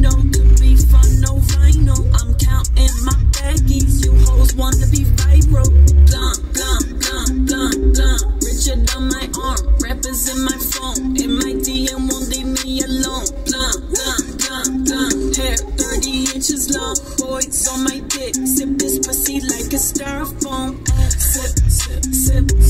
know to be fun, no rhino. I'm counting my baggies. You hoes wanna be viral. Blunt, blunt, blunt, blunt, blunt. Richard on my arm, rappers in my phone. In my DM won't leave me alone. Blunt, blunt, blunt, blunt. Hair 30 inches long. Boys on my dick. Sip this pussy like a styrofoam. Sip, sip, sip.